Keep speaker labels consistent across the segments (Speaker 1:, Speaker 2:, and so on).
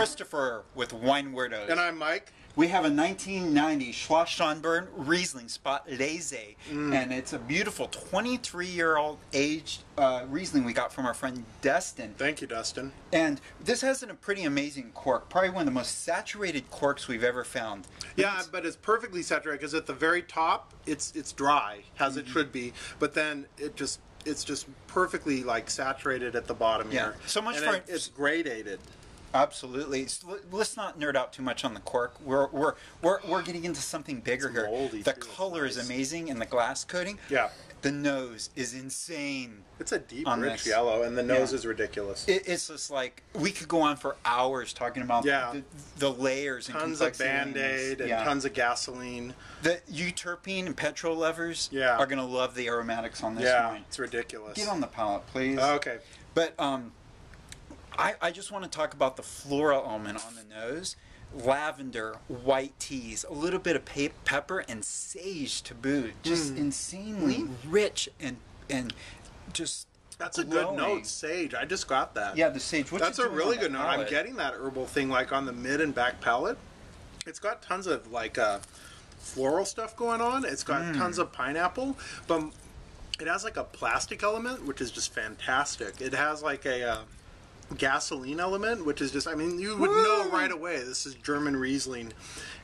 Speaker 1: Christopher with Wine Weirdos.
Speaker 2: And I'm Mike.
Speaker 1: we have a 1990 Schloss Schönborn Riesling Spätlese,
Speaker 2: Mm.
Speaker 1: and it's a beautiful 23 year old aged uh, Riesling we got from our friend Destin.
Speaker 2: Thank you, Dustin.
Speaker 1: And this has a pretty amazing cork, probably one of the most saturated corks we've ever found.
Speaker 2: Yeah, but it's perfectly saturated because at the very top, it's it's dry as
Speaker 1: Mm-hmm.
Speaker 2: it should be, but then it just it's just perfectly like saturated at the bottom
Speaker 1: Yeah.
Speaker 2: here.
Speaker 1: So much
Speaker 2: And
Speaker 1: for-
Speaker 2: it- it's gradated.
Speaker 1: Absolutely. So let- let's not nerd out too much on the cork. We're we're we're, we're getting into something bigger
Speaker 2: It's
Speaker 1: here. the
Speaker 2: too.
Speaker 1: Color is amazing and the glass coating.
Speaker 2: Yeah.
Speaker 1: The nose is insane.
Speaker 2: It's a deep, rich
Speaker 1: this.
Speaker 2: yellow, and the nose
Speaker 1: Yeah.
Speaker 2: is ridiculous.
Speaker 1: It, it's just like we could go on for hours talking about
Speaker 2: Yeah.
Speaker 1: the, the layers and
Speaker 2: tons of band aid and
Speaker 1: Yeah.
Speaker 2: tons of gasoline.
Speaker 1: The euterpene and petrol lovers
Speaker 2: Yeah.
Speaker 1: are gonna love the aromatics on this
Speaker 2: Yeah,
Speaker 1: wine.
Speaker 2: it's ridiculous.
Speaker 1: Get on the palate, please.
Speaker 2: Okay.
Speaker 1: But um, I, I just want to talk about the floral element on the nose. Lavender, white teas, a little bit of pe- pepper, and sage to boot. Just insanely rich and and just
Speaker 2: That's a good note, sage. I just got that.
Speaker 1: Yeah, the sage. What's
Speaker 2: That's a really good note. I'm getting that herbal thing like on the mid and back palate. It's got tons of like uh, floral stuff going on. It's got
Speaker 1: Mm.
Speaker 2: tons of pineapple, but it has like a plastic element, which is just fantastic. It has like a uh, gasoline element, which is just, I mean, you would know right away this is German Riesling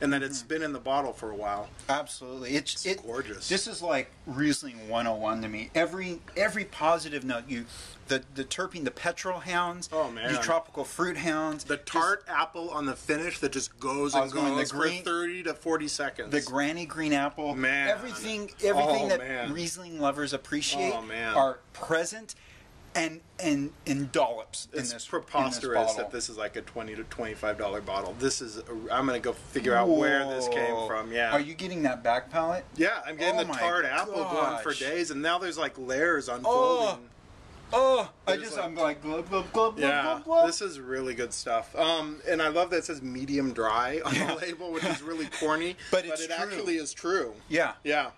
Speaker 2: and that it's been in the bottle for a while.
Speaker 1: Absolutely, it's,
Speaker 2: It's
Speaker 1: it,
Speaker 2: gorgeous.
Speaker 1: This is like Riesling 101 to me. Every every positive note you, the the terpene, the petrol hounds,
Speaker 2: Oh, man.
Speaker 1: the tropical fruit hounds,
Speaker 2: The
Speaker 1: just
Speaker 2: tart apple on the finish that just goes and
Speaker 1: oh, the
Speaker 2: goes
Speaker 1: green-
Speaker 2: for 30 to 40 seconds.
Speaker 1: the granny green apple,
Speaker 2: Man.
Speaker 1: everything everything
Speaker 2: Oh,
Speaker 1: that
Speaker 2: man.
Speaker 1: Riesling lovers appreciate
Speaker 2: Oh,
Speaker 1: are present and and in dollops in
Speaker 2: it's
Speaker 1: this
Speaker 2: preposterous
Speaker 1: in this
Speaker 2: that this is like a 20 to 25 dollar bottle. This is i'm gonna go figure out where this came from yeah.
Speaker 1: Are you getting that back palate?
Speaker 2: yeah i'm getting
Speaker 1: Oh
Speaker 2: the tart apple going for days and now there's like layers unfolding.
Speaker 1: Oh, I
Speaker 2: There's
Speaker 1: just
Speaker 2: like-
Speaker 1: I'm like glub glub glub glub
Speaker 2: yeah
Speaker 1: glub glub.
Speaker 2: this is really good stuff. Um and i love that it says medium dry on
Speaker 1: Yeah.
Speaker 2: the label which is really corny
Speaker 1: But it's
Speaker 2: it
Speaker 1: true.
Speaker 2: actually is true.
Speaker 1: Yeah,
Speaker 2: yeah.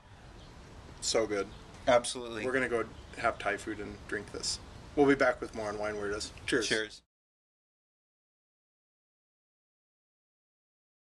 Speaker 2: So good
Speaker 1: absolutely.
Speaker 2: we're gonna go have thai food and drink this we'll be back with more on wine weirdos cheers
Speaker 1: Cheers.